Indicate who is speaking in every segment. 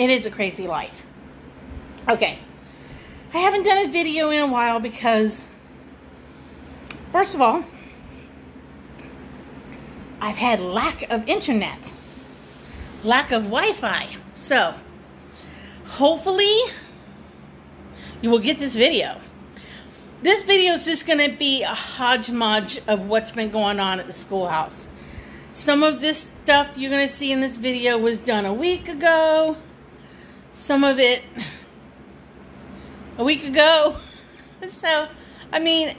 Speaker 1: it is a crazy life. Okay. I haven't done a video in a while because, first of all, I've had lack of internet, lack of Wi-Fi. So, hopefully, you will get this video. This video is just going to be a hodgepodge of what's been going on at the schoolhouse. Some of this stuff you're going to see in this video was done a week ago. Some of it a week ago. So, I mean,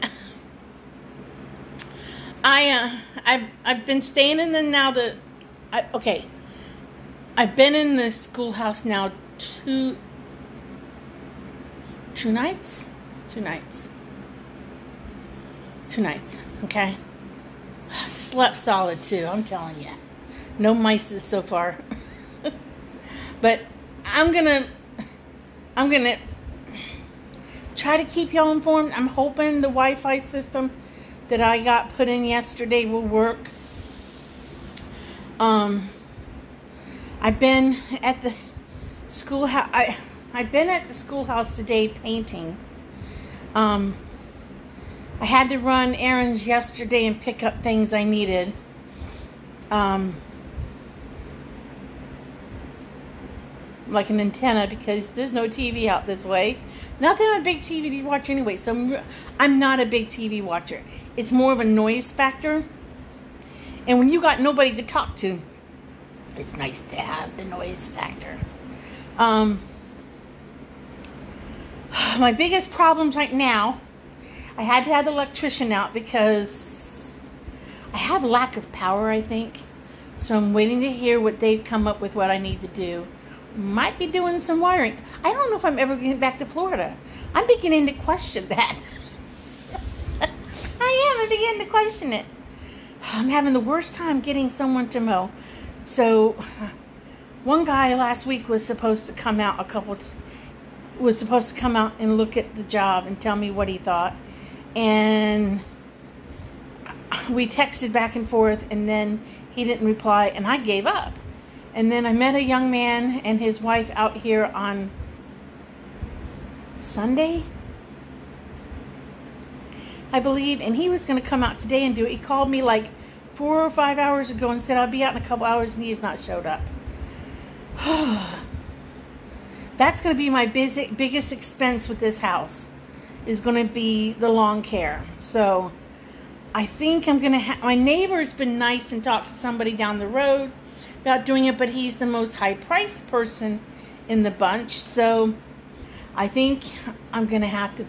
Speaker 1: I, uh, I've, I've been staying in the, now the, I, okay, I've been in the schoolhouse now two, two nights? Two nights. Two nights, okay? Slept solid too, I'm telling you. No mice so far. but I'm gonna, I'm gonna try to keep y'all informed. I'm hoping the Wi-Fi system that I got put in yesterday will work. Um, I've been at the schoolhouse. I I've been at the schoolhouse today painting. Um, I had to run errands yesterday and pick up things I needed. Um, like an antenna because there's no TV out this way. Not that I'm a big TV watcher anyway, so I'm, I'm not a big TV watcher. It's more of a noise factor. And when you got nobody to talk to, it's nice to have the noise factor. Um, my biggest problems right now I had to have the electrician out because I have lack of power, I think. So I'm waiting to hear what they've come up with what I need to do. Might be doing some wiring. I don't know if I'm ever getting back to Florida. I'm beginning to question that. I am. I'm beginning to question it. I'm having the worst time getting someone to mow. So, one guy last week was supposed to come out a couple, was supposed to come out and look at the job and tell me what he thought and we texted back and forth and then he didn't reply and I gave up. And then I met a young man and his wife out here on Sunday, I believe, and he was going to come out today and do it. He called me like four or five hours ago and said I'll be out in a couple hours and he has not showed up. That's going to be my biggest expense with this house is going to be the lawn care. So I think I'm going to have, my neighbor's been nice and talked to somebody down the road about doing it, but he's the most high priced person in the bunch. So I think I'm going to have to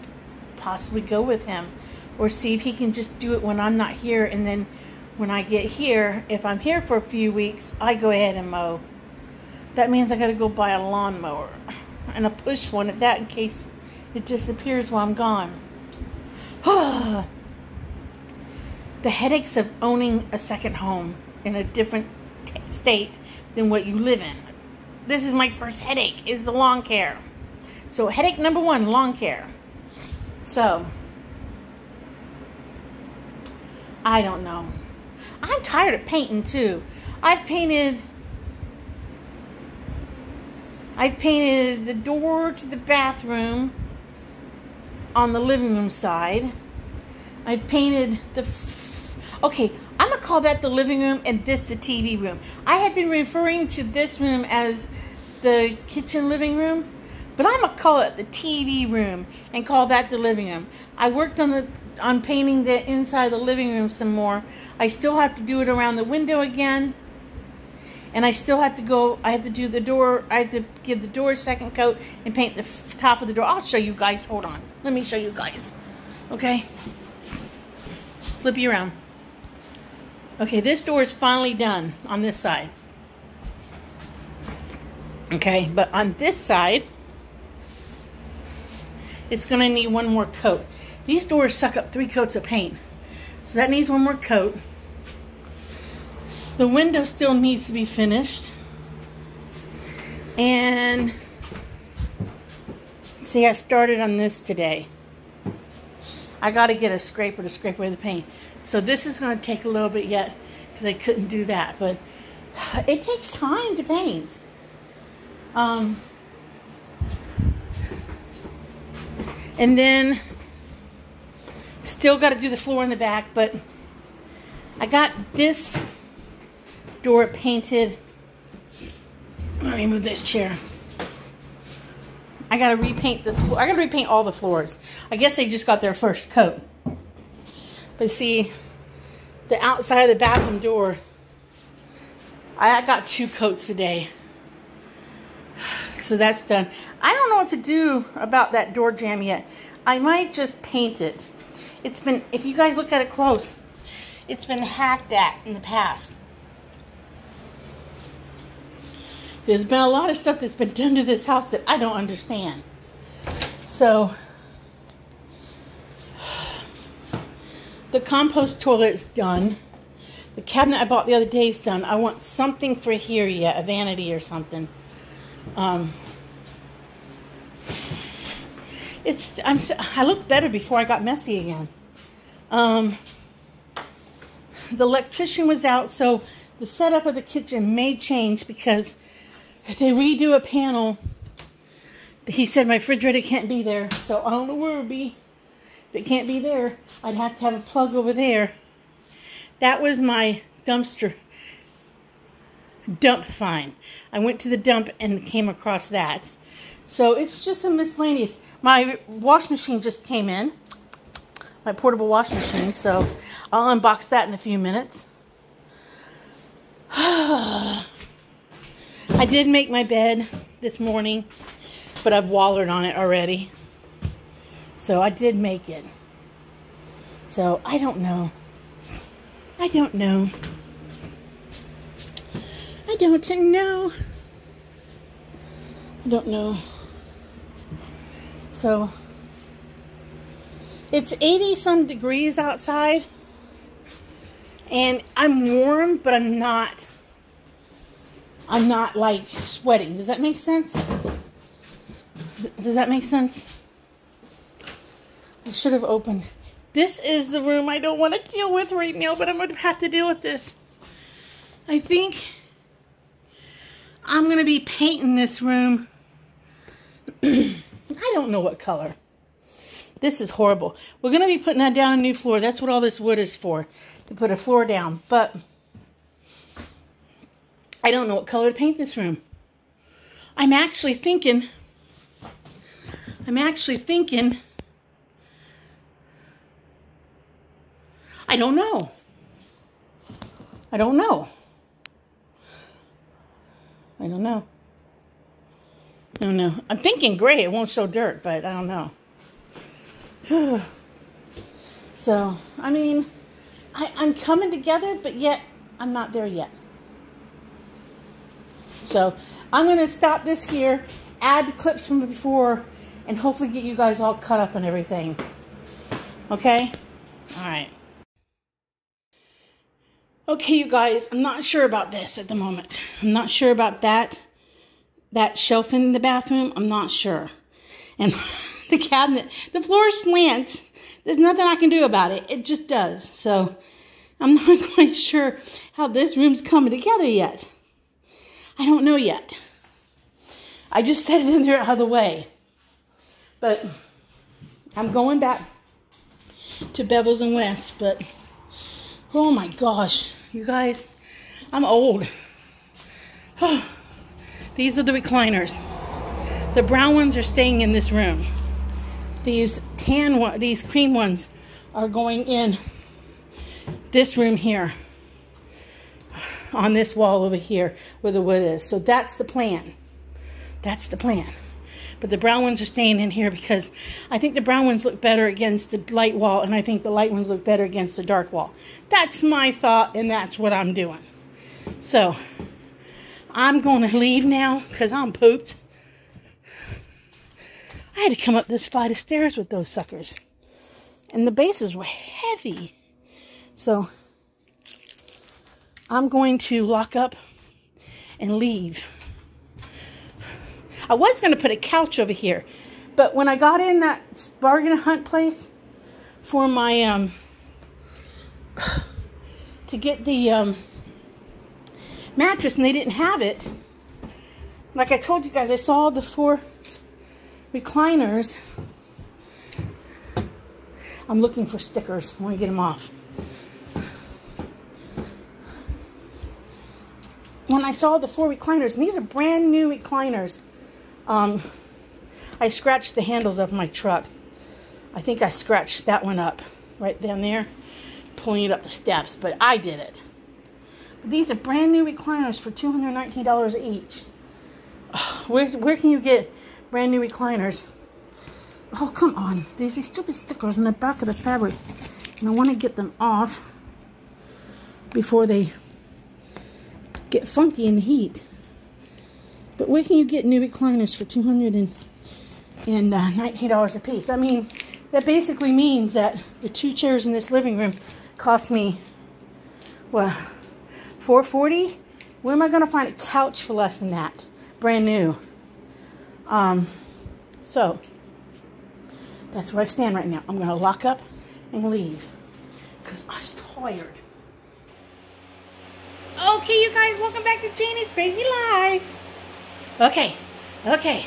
Speaker 1: possibly go with him or see if he can just do it when I'm not here. And then when I get here, if I'm here for a few weeks, I go ahead and mow. That means I got to go buy a lawnmower and a push one at that in case it disappears while I'm gone. the headaches of owning a second home in a different state than what you live in. This is my first headache, is the lawn care. So headache number one, lawn care. So, I don't know. I'm tired of painting too. I've painted I've painted the door to the bathroom on the living room side. I've painted the, okay, I'm to call that the living room and this the TV room. I had been referring to this room as the kitchen living room, but I'm to call it the TV room and call that the living room. I worked on the on painting the inside of the living room some more. I still have to do it around the window again and I still have to go, I have to do the door, I have to give the door a second coat and paint the top of the door. I'll show you guys, hold on. Let me show you guys, okay? Flip you around. Okay, this door is finally done on this side. Okay, but on this side, it's gonna need one more coat. These doors suck up three coats of paint. So that needs one more coat. The window still needs to be finished. And see, I started on this today. I got to get a scraper to scrape away the paint. So this is going to take a little bit yet because I couldn't do that. But it takes time to paint. Um, and then still got to do the floor in the back, but I got this door painted. Let me move this chair. I gotta repaint this. I gotta repaint all the floors. I guess they just got their first coat. But see, the outside of the bathroom door, I got two coats today. So that's done. I don't know what to do about that door jamb yet. I might just paint it. It's been, if you guys look at it close, it's been hacked at in the past. There's been a lot of stuff that's been done to this house that I don't understand. So, the compost toilet is done. The cabinet I bought the other day is done. I want something for here yet, a vanity or something. Um, it's I'm I looked better before I got messy again. Um, the electrician was out, so the setup of the kitchen may change because if they redo a panel, he said my refrigerator can't be there, so I don't know where it would be. If it can't be there, I'd have to have a plug over there. That was my dumpster dump find. I went to the dump and came across that. So it's just a miscellaneous. My wash machine just came in. My portable wash machine. So I'll unbox that in a few minutes. I did make my bed this morning, but I've wallered on it already. So I did make it. So I don't know. I don't know. I don't know. I don't know. So it's 80 some degrees outside. And I'm warm, but I'm not I'm not like sweating. Does that make sense? Does that make sense? I should have opened. This is the room I don't want to deal with right now, but I'm going to have to deal with this. I think I'm going to be painting this room. I don't know what color. This is horrible. We're going to be putting that down a new floor. That's what all this wood is for, to put a floor down. But I don't know what color to paint this room. I'm actually thinking, I'm actually thinking, I don't know. I don't know. I don't know. I don't know. I'm thinking gray. It won't show dirt, but I don't know. so, I mean, I, I'm coming together, but yet I'm not there yet. So I'm going to stop this here, add the clips from before, and hopefully get you guys all cut up and everything. Okay? All right. Okay, you guys, I'm not sure about this at the moment. I'm not sure about that. That shelf in the bathroom, I'm not sure. And the cabinet, the floor slants. There's nothing I can do about it. It just does. So I'm not quite sure how this room's coming together yet. I don't know yet. I just set it in there out of the way. But I'm going back to Bevels and Wes, but oh my gosh, you guys, I'm old. These are the recliners. The brown ones are staying in this room. These tan one, these cream ones are going in this room here on this wall over here where the wood is. So that's the plan. That's the plan. But the brown ones are staying in here because I think the brown ones look better against the light wall and I think the light ones look better against the dark wall. That's my thought and that's what I'm doing. So I'm going to leave now because I'm pooped. I had to come up this flight of stairs with those suckers. And the bases were heavy. So I'm going to lock up and leave. I was going to put a couch over here, but when I got in that bargain hunt place for my, um, to get the, um, mattress and they didn't have it. Like I told you guys, I saw the four recliners. I'm looking for stickers. I want to get them off. When I saw the four recliners, and these are brand new recliners, um, I scratched the handles of my truck. I think I scratched that one up right down there, pulling it up the steps, but I did it. These are brand new recliners for $219 each. Where, where can you get brand new recliners? Oh, come on. There's these stupid stickers on the back of the fabric. And I want to get them off before they get funky in the heat. But where can you get new recliners for $219 uh, a piece? I mean, that basically means that the two chairs in this living room cost me, what, 440 Where am I going to find a couch for less than that? Brand new. Um, so, that's where I stand right now. I'm going to lock up and leave because I'm tired. Okay, you guys, welcome back to Janie's Crazy Life. Okay, okay.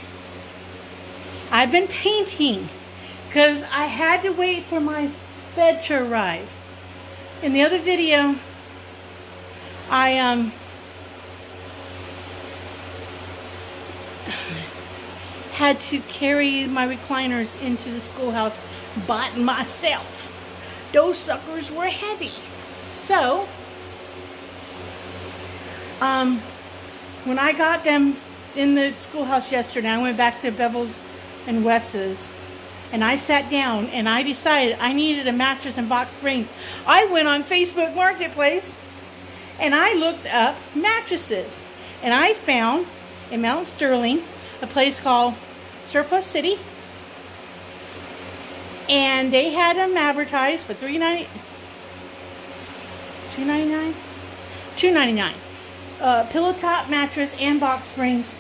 Speaker 1: I've been painting because I had to wait for my bed to arrive. In the other video, I um had to carry my recliners into the schoolhouse by myself. Those suckers were heavy. So, um, when I got them in the schoolhouse yesterday, I went back to Bevel's and Wes's and I sat down and I decided I needed a mattress and box springs. I went on Facebook Marketplace and I looked up mattresses and I found in Mount Sterling a place called Surplus City and they had them advertised for $3.99 $2.99 $2.99 uh, pillow top mattress and box springs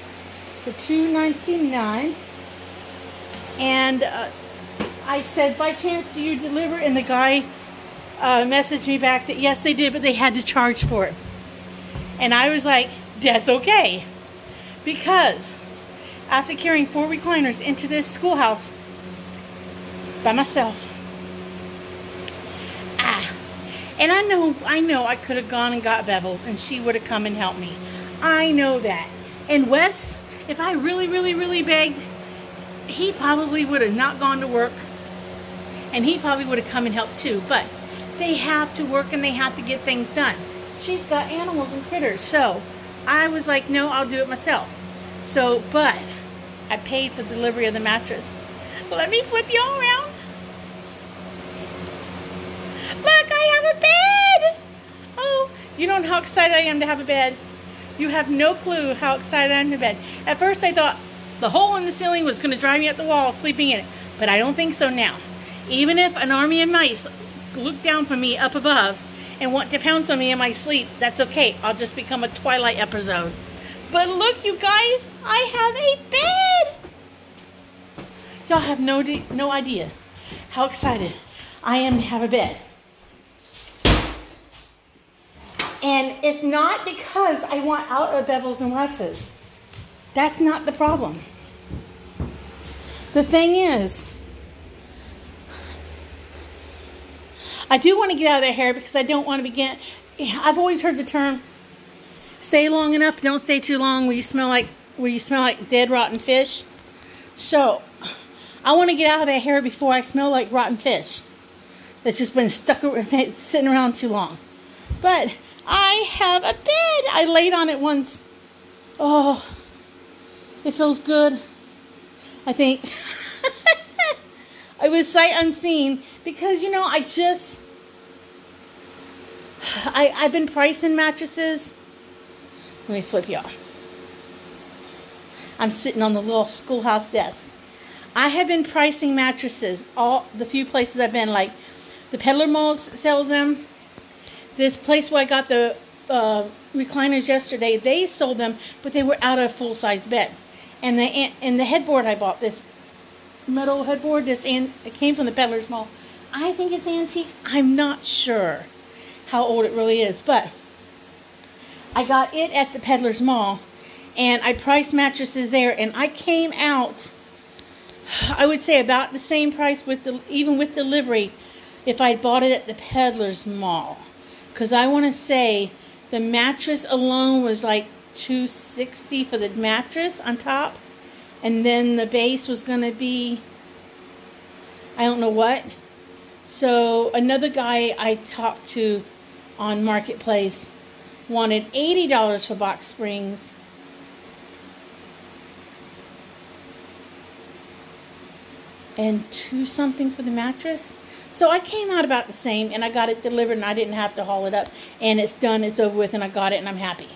Speaker 1: for $2.99. and uh, I said by chance do you deliver and the guy uh, messaged me back that yes they did but they had to charge for it and I was like that's okay because after carrying four recliners into this schoolhouse by myself. And I know, I know I could have gone and got Bevels and she would have come and helped me. I know that. And Wes, if I really, really, really begged, he probably would have not gone to work and he probably would have come and helped too. But they have to work and they have to get things done. She's got animals and critters. So I was like, no, I'll do it myself. So, but I paid for delivery of the mattress. Let me flip you all around. Look, I have a bed. Oh, you don't know how excited I am to have a bed. You have no clue how excited I am to bed. At first I thought the hole in the ceiling was going to drive me at the wall sleeping in it. But I don't think so now. Even if an army of mice look down from me up above and want to pounce on me in my sleep, that's okay. I'll just become a Twilight episode. But look, you guys, I have a bed. Y'all have no, no idea how excited I am to have a bed. And it's not because I want out of Bevels and Wes's. That's not the problem. The thing is, I do want to get out of their hair because I don't want to begin. I've always heard the term Stay long enough, don't stay too long where you smell like where you smell like dead rotten fish. So I want to get out of that hair before I smell like rotten fish. That's just been stuck sitting around too long. But I have a bed. I laid on it once. Oh, it feels good. I think. I was sight unseen because, you know, I just, I, I've been pricing mattresses let me flip y'all. I'm sitting on the little schoolhouse desk. I have been pricing mattresses all the few places I've been, like the Peddler Malls sells them. This place where I got the uh, recliners yesterday, they sold them, but they were out of full-size beds. And the and the headboard I bought, this metal headboard, this and it came from the Peddler's Mall. I think it's antique. I'm not sure how old it really is, but I got it at the Peddler's Mall. And I priced mattresses there. And I came out, I would say about the same price with the, even with delivery if I bought it at the Peddler's Mall. Because I want to say the mattress alone was like 260 for the mattress on top. And then the base was going to be, I don't know what. So another guy I talked to on Marketplace wanted $80 for box springs. And two something for the mattress. So I came out about the same and I got it delivered and I didn't have to haul it up. And it's done, it's over with, and I got it and I'm happy.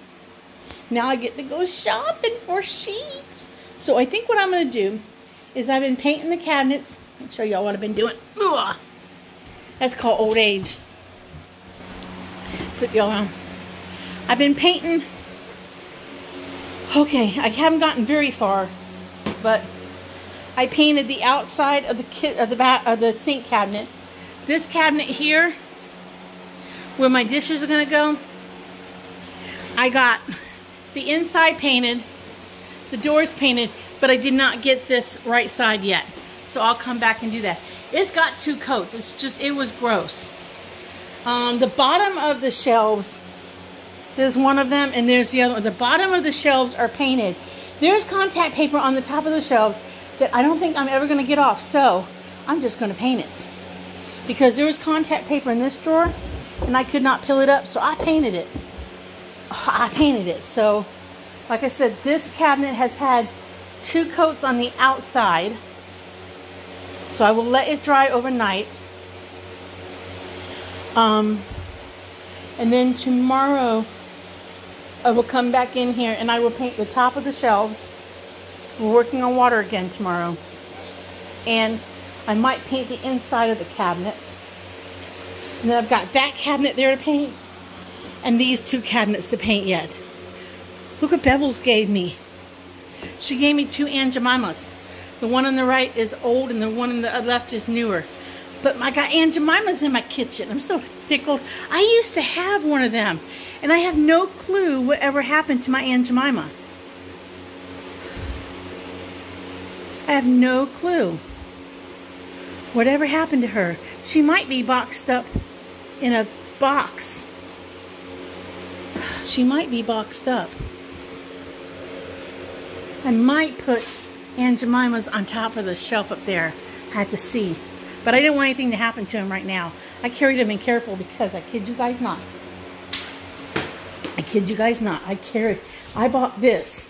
Speaker 1: Now I get to go shopping for sheets. So I think what I'm going to do is I've been painting the cabinets. I'll show y'all what I've been doing. Ugh. That's called old age. Put y'all on. I've been painting. Okay, I haven't gotten very far, but I painted the outside of the kit of the back of the sink cabinet. This cabinet here, where my dishes are gonna go, I got the inside painted, the doors painted, but I did not get this right side yet. So I'll come back and do that. It's got two coats. It's just, it was gross. Um, the bottom of the shelves, there's one of them and there's the other one. The bottom of the shelves are painted. There's contact paper on the top of the shelves that I don't think I'm ever going to get off. So I'm just going to paint it. Because there was contact paper in this drawer and I could not peel it up. So I painted it. I painted it. So like I said, this cabinet has had two coats on the outside. So I will let it dry overnight. Um, and then tomorrow I will come back in here and I will paint the top of the shelves. We're working on water again tomorrow. And I might paint the inside of the cabinet. And then I've got that cabinet there to paint. And these two cabinets to paint yet. Look what Bevels gave me. She gave me two Aunt Jemimas. The one on the right is old and the one on the left is newer. But I got Aunt Jemima's in my kitchen. I'm so tickled. I used to have one of them. And I have no clue whatever happened to my Aunt Jemima. I have no clue. Whatever happened to her. She might be boxed up in a box. She might be boxed up. I might put Aunt Jemima's on top of the shelf up there. I had to see. But I didn't want anything to happen to him right now. I carried him in careful because I kid you guys not. I kid you guys not. I carried, I bought this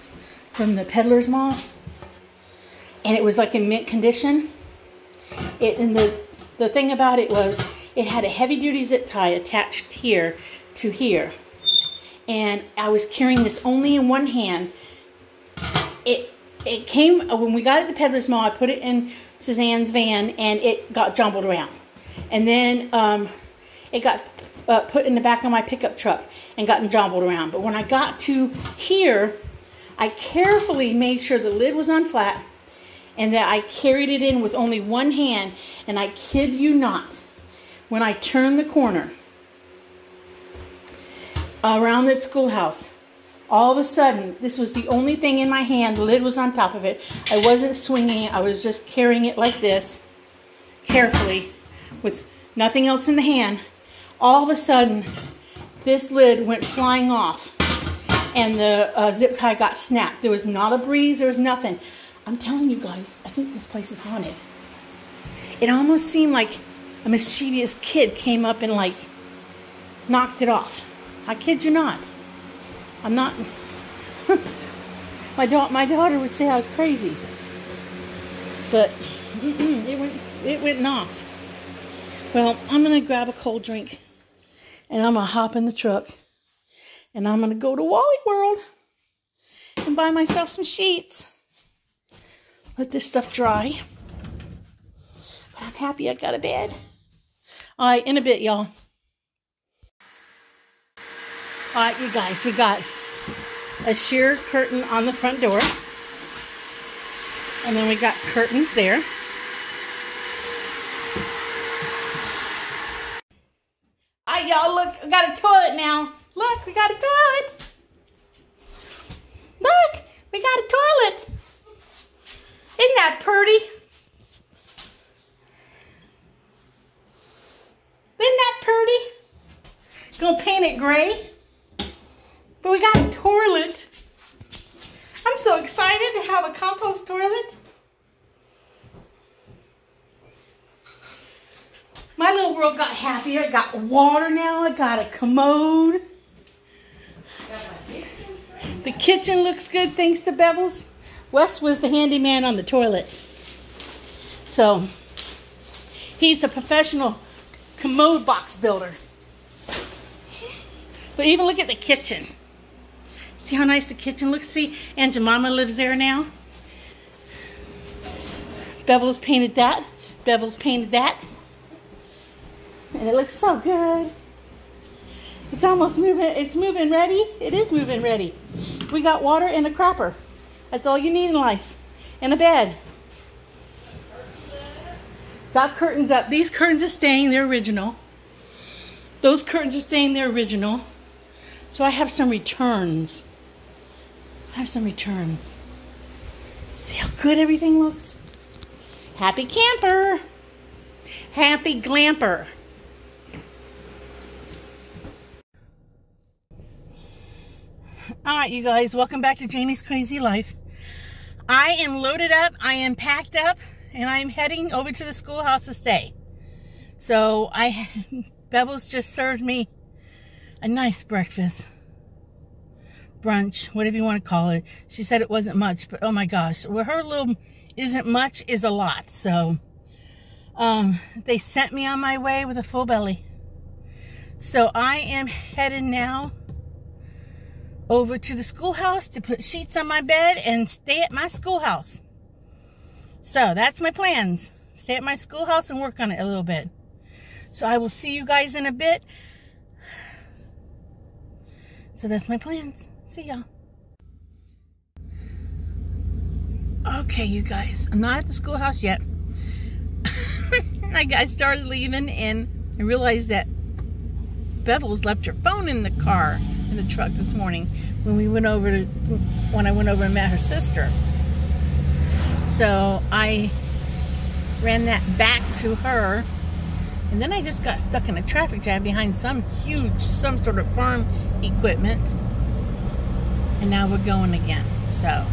Speaker 1: from the Peddler's Mall. And it was like in mint condition. It And the, the thing about it was it had a heavy duty zip tie attached here to here. And I was carrying this only in one hand. It it came, when we got at the Peddler's Mall, I put it in Suzanne's van and it got jumbled around. And then um, it got uh, put in the back of my pickup truck and gotten jumbled around. But when I got to here, I carefully made sure the lid was on flat and that I carried it in with only one hand. And I kid you not, when I turned the corner around the schoolhouse, all of a sudden, this was the only thing in my hand. The lid was on top of it. I wasn't swinging. I was just carrying it like this, carefully, with nothing else in the hand. All of a sudden, this lid went flying off, and the uh, zip tie got snapped. There was not a breeze. There was nothing. I'm telling you guys, I think this place is haunted. It almost seemed like a mischievous kid came up and, like, knocked it off. I kid you not. I'm not. my daughter, my daughter would say I was crazy, but it went, it went not. Well, I'm gonna grab a cold drink, and I'm gonna hop in the truck, and I'm gonna go to Wally World and buy myself some sheets. Let this stuff dry. But I'm happy I got a bed. All right, in a bit, y'all. All right, you guys, we got a sheer curtain on the front door. And then we got curtains there. All right, y'all, look, we got a toilet now. Look, we got a toilet. Look, we got a toilet. Isn't that pretty? Isn't that pretty? Gonna paint it gray. But we got a toilet. I'm so excited to have a compost toilet. My little world got happier. I got water now. I got a commode. The kitchen looks good thanks to Bevels. Wes was the handyman on the toilet. So, he's a professional commode box builder. But even look at the kitchen. See how nice the kitchen looks? See, Aunt Jemima lives there now. Bevel's painted that. Bevel's painted that. And it looks so good. It's almost moving, it's moving ready. It is moving ready. We got water and a crapper. That's all you need in life. And a bed. Got curtains up. These curtains are staying, they're original. Those curtains are staying, they're original. So I have some returns. I have some returns. See how good everything looks? Happy camper. Happy glamper. All right, you guys, welcome back to Janie's Crazy Life. I am loaded up, I am packed up, and I'm heading over to the schoolhouse to stay. So I, Bevels just served me a nice breakfast, brunch, whatever you want to call it. She said it wasn't much, but oh my gosh, well, her little isn't much is a lot. So um, they sent me on my way with a full belly. So I am headed now over to the schoolhouse to put sheets on my bed and stay at my schoolhouse. So that's my plans. Stay at my schoolhouse and work on it a little bit. So I will see you guys in a bit. So that's my plans. See y'all. Okay, you guys. I'm not at the schoolhouse yet. I started leaving and I realized that Bevels left her phone in the car in the truck this morning when we went over to when I went over and met her sister. So I ran that back to her and then I just got stuck in a traffic jam behind some huge some sort of farm equipment and now we're going again so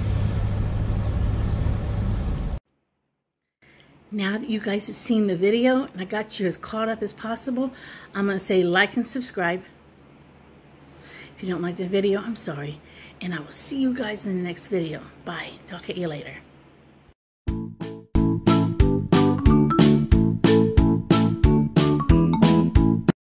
Speaker 1: now that you guys have seen the video and I got you as caught up as possible I'm going to say like and subscribe if you don't like the video, I'm sorry. And I will see you guys in the next video. Bye. Talk to you later.